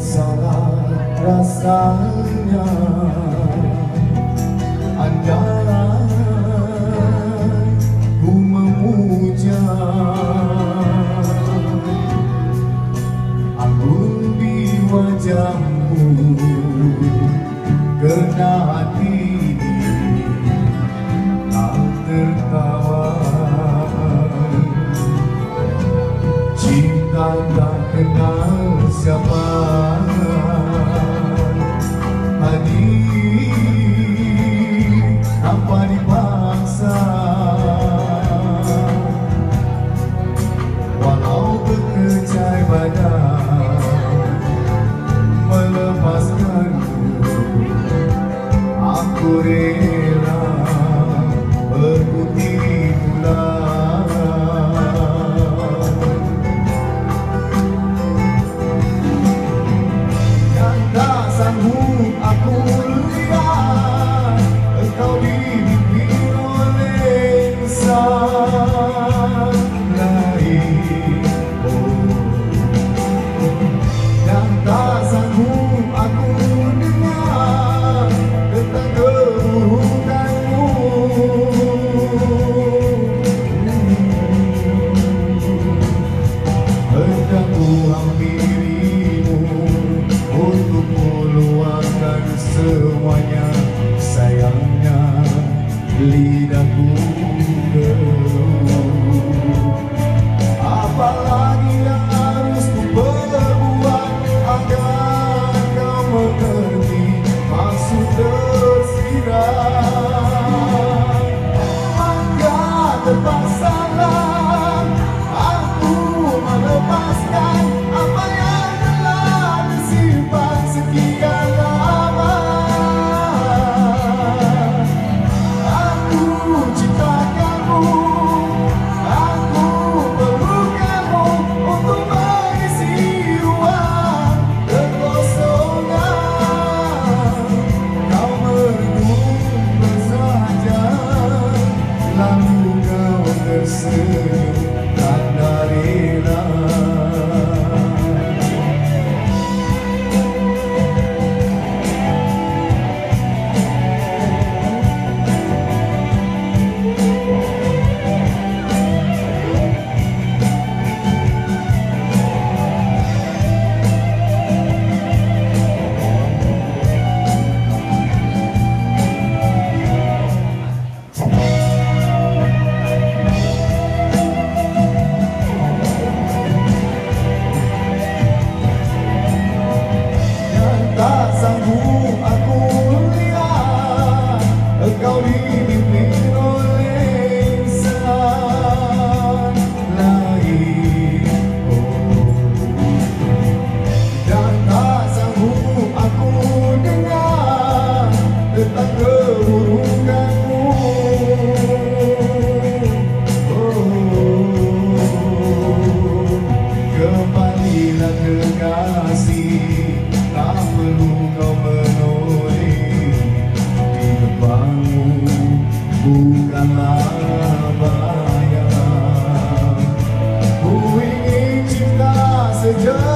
salah rasanya. Andai ku memuja. Agung di wajahmu Kena hati tak tertawa. Cinta tak kenal siapa I'm fine. Semuanya Sayangnya lidahku keluh Apalagi yang harus ku perbuat Agar kau mengerti maksud tersirat Maka terpaksalah tentang keburukanmu oh, Kembalilah kekasih Tak perlu kau menoleh Di depanmu bukanlah bayang Ku ingin cinta sejati